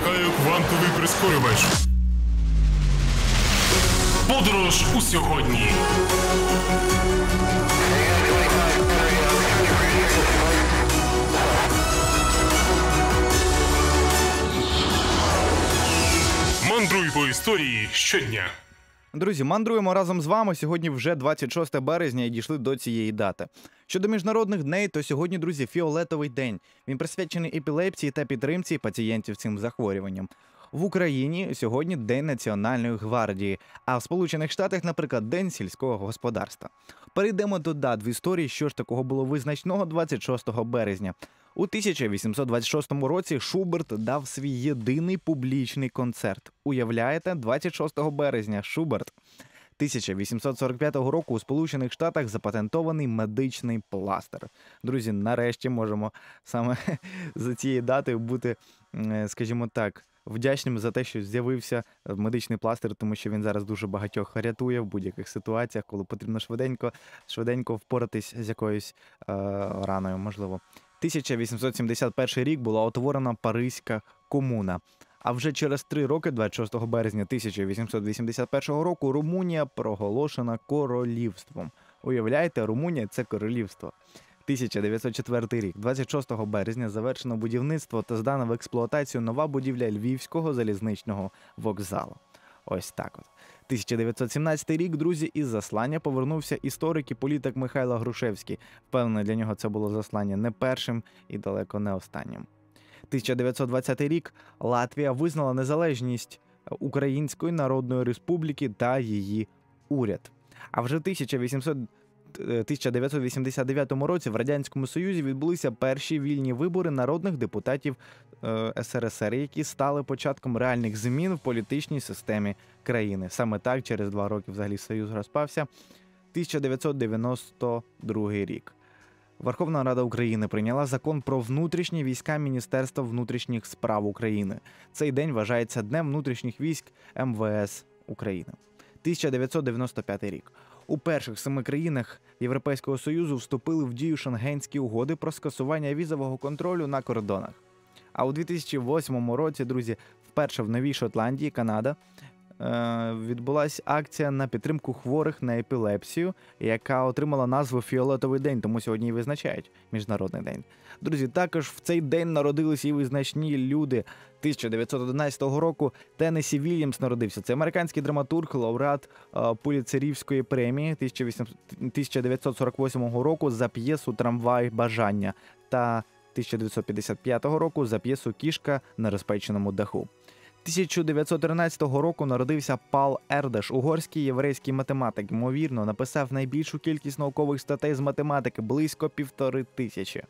Вмикаю квантовий прискорювач. Подорож у сьогодні. Мандруй по історії щодня. Друзі, мандруємо разом з вами. Сьогодні вже 26 березня і дійшли до цієї дати. Щодо міжнародних дней, то сьогодні, друзі, фіолетовий день. Він присвячений епілепсії та підтримці пацієнтів цим захворюванням. В Україні сьогодні День Національної гвардії, а в Сполучених Штатах, наприклад, День сільського господарства. Перейдемо до дат в історії, що ж такого було визначного 26 березня. У 1826 році Шуберт дав свій єдиний публічний концерт. Уявляєте, 26 березня Шуберт. 1845 року у Сполучених Штатах запатентований медичний пластир. Друзі, нарешті можемо саме за цією датою бути, скажімо так, вдячним за те, що з'явився медичний пластир, тому що він зараз дуже багатьох рятує в будь-яких ситуаціях, коли потрібно швиденько, швиденько впоратись з якоюсь е, раною, можливо. 1871 рік була утворена Паризька комуна. А вже через три роки, 26 березня 1881 року, Румунія проголошена королівством. Уявляєте, Румунія це королівство. 1904 рік, 26 березня, завершено будівництво та здана в експлуатацію нова будівля Львівського залізничного вокзалу. Ось так от. 1917 рік, друзі, із заслання повернувся історик і політик Михайло Грушевський. Впевнений, для нього це було заслання не першим і далеко не останнім. 1920 рік Латвія визнала незалежність Української Народної Республіки та її уряд. А вже 1800 1989 році в радянському союзі відбулися перші вільні вибори народних депутатів е, СРСР, які стали початком реальних змін в політичній системі країни. Саме так, через два роки, взагалі, союз розпався. 1992 рік. Верховна Рада України прийняла закон про внутрішні війська Міністерства внутрішніх справ України. Цей день вважається Днем внутрішніх військ МВС України. 1995 рік. У перших семи країнах Європейського союзу вступили в дію шенгенські угоди про скасування візового контролю на кордонах. А у 2008 році, друзі, вперше в Новій Шотландії, Канада, відбулася акція на підтримку хворих на епілепсію, яка отримала назву Фіолетовий день, тому сьогодні і визначають міжнародний день. Друзі, також в цей день народилися і визначні люди. 1911 року Теннесі Вільямс народився. Це американський драматург, лауреат е, Пуліцерівської премії 1948 року за п'єсу Трамвай бажання та 1955 року за п'єсу Кішка на розпеченому даху. 1913 року народився Пал Ердеш, угорський єврейський математик. Ймовірно, написав найбільшу кількість наукових статей з математики близько півтори тисячі.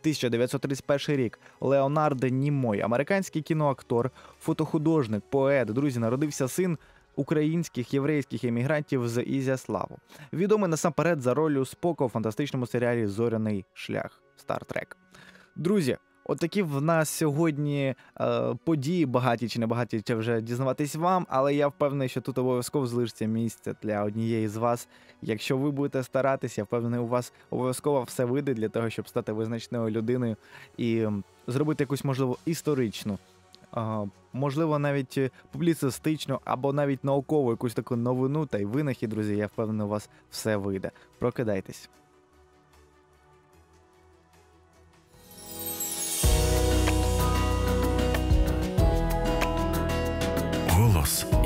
1931 рік Леонардо Німой, американський кіноактор, фотохудожник, поет. Друзі, народився син українських єврейських емігрантів з Ізяславу. Відомий насамперед за ролью Спока у фантастичному серіалі Зоряний шлях Стартрек. Друзі. Отакі в нас сьогодні е, події багаті чи не багаті, чи вже дізнаватись вам, але я впевнений, що тут обов'язково залишиться місце для однієї з вас. Якщо ви будете старатися, я впевнений, у вас обов'язково все вийде для того, щоб стати визначною людиною і зробити якусь, можливо, історичну, е, можливо, навіть публіцистичну або навіть наукову якусь таку новину та й винахід, друзі. Я впевнений, у вас все вийде. Прокидайтесь. House.